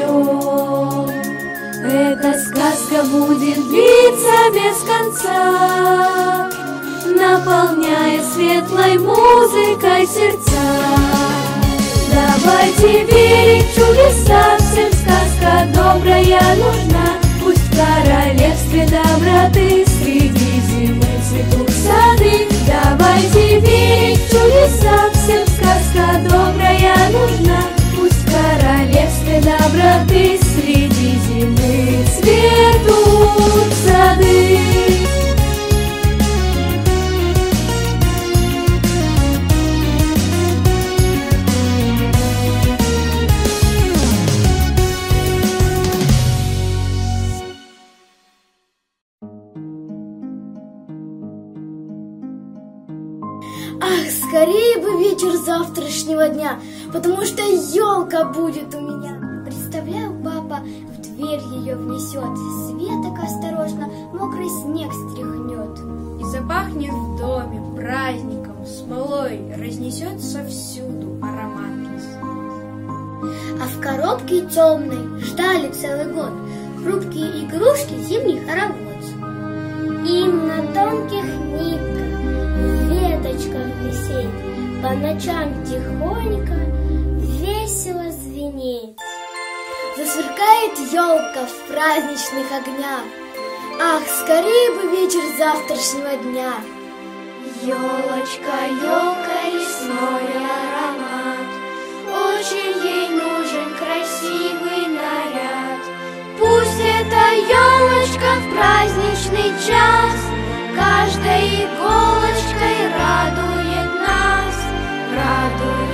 дождем Эта сказка будет длиться без конца Наполняя светлой музыкой сердца Давайте верить в чудеса, всем сказка добрая нужна. Пусть в королевстве доброты среди зимы цветут сады. Давайте верить в чудеса, всем сказка добрая нужна. Доброты среди зимы цветут сады. Ах, скорее бы вечер завтрашнего дня, потому что елка будет у меня. Дверь ее внесет, светок осторожно, мокрый снег стряхнет. И запахнет в доме праздником, смолой, разнесется всюду аромат. А в коробке темной ждали целый год хрупкие игрушки зимний хоровод. Им на тонких нитках, веточках висеть, по ночам тихонько весело звенеть. Засверкает елка в праздничных огнях. Ах, скорее бы вечер завтрашнего дня. Елочка, елка, лесной аромат, Очень ей нужен красивый наряд. Пусть эта елочка в праздничный час Каждой иголочкой радует нас, радует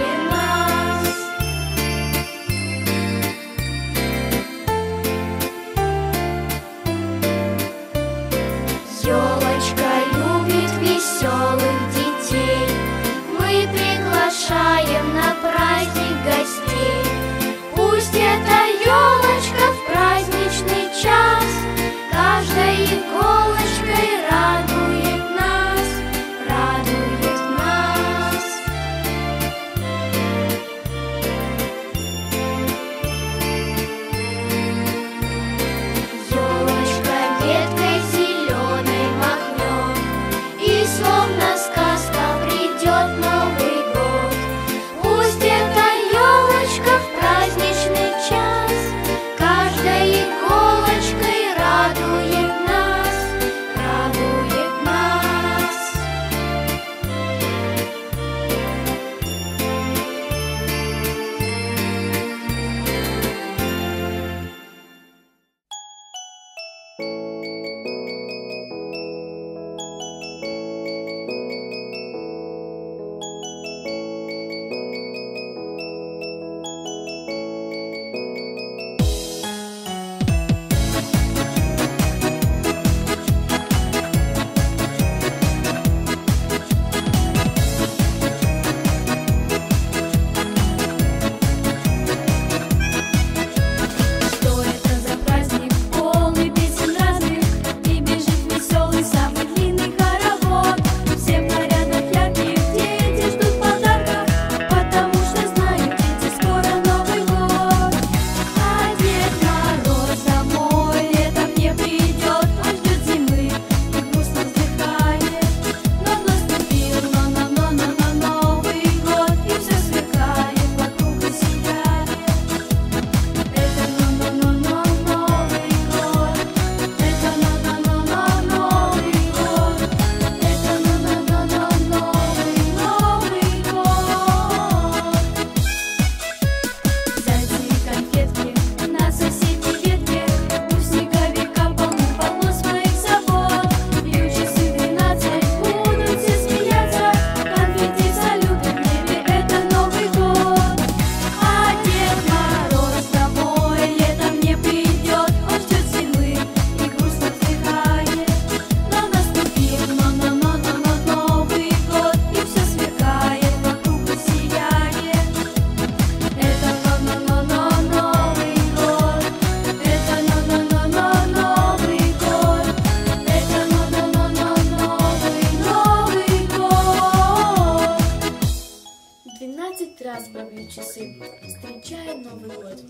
улице, встречая Новый год.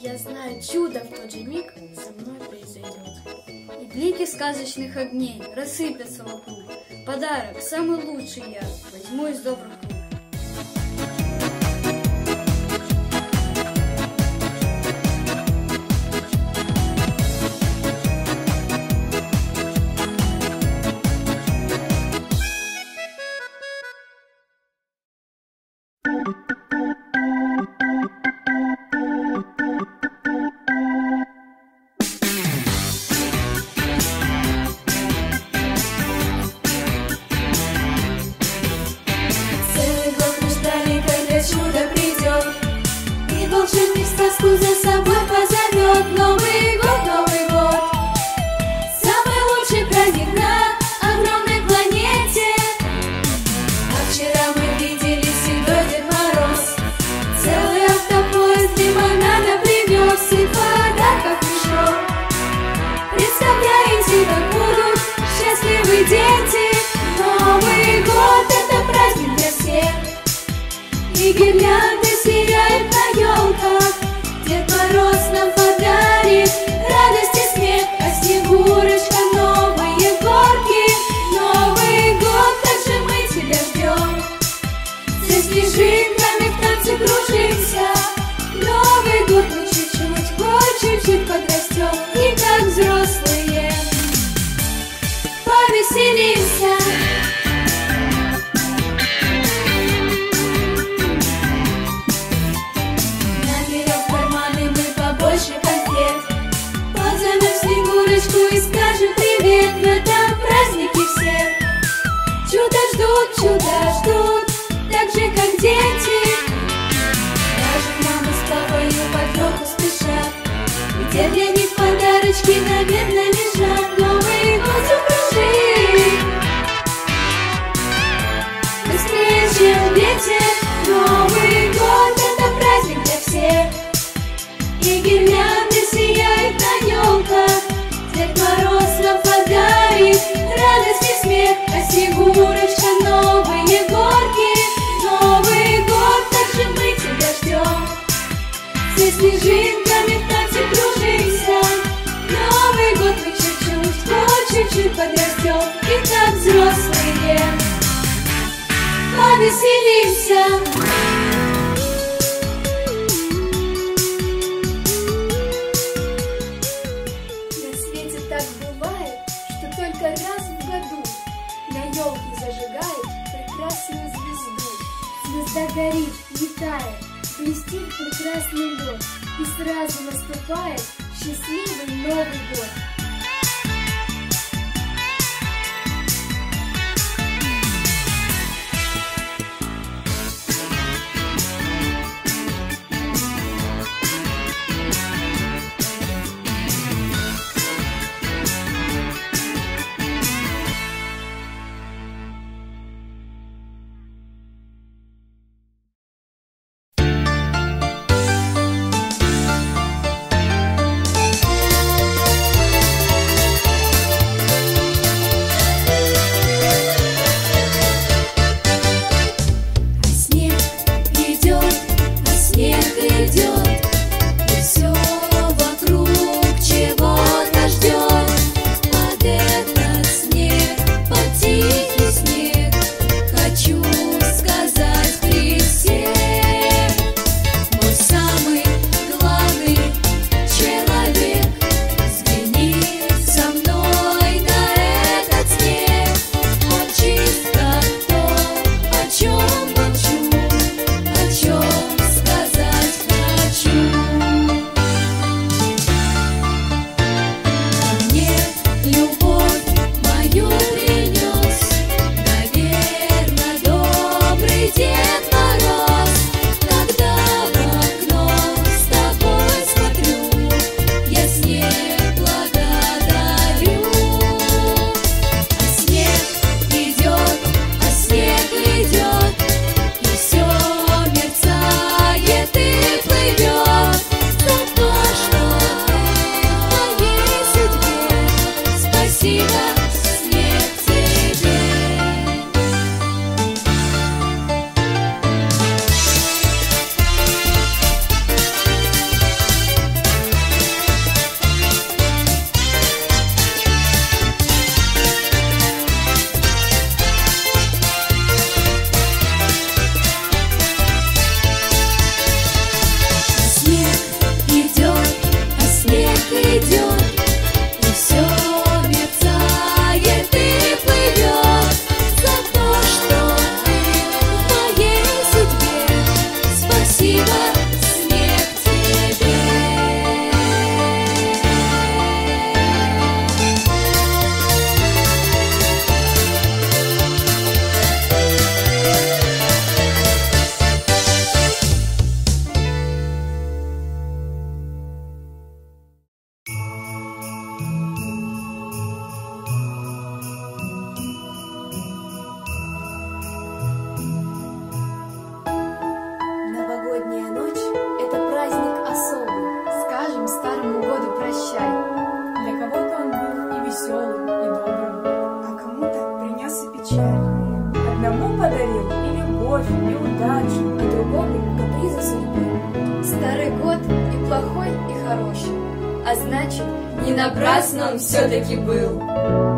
Я знаю, чудо в тот же миг со мной произойдет. И блики сказочных огней рассыпятся вокруг. Подарок самый лучший я возьму из добрых рук. И гирлянды сияют на елках Дед Мороз нам подарит подарочки, наверное, лежат Новый год закружит Быстрее, чем ветер Новый год — это праздник для всех. И гирлянды сияют на елках Дед Мороз нам подарит радость и смех. А Снегурочка повеселимся На свете так бывает, что только раз в году На елке зажигают прекрасную звезду. Звезда горит, не тает, блестит прекрасный год, И сразу наступает счастливый Новый год. Все-таки был.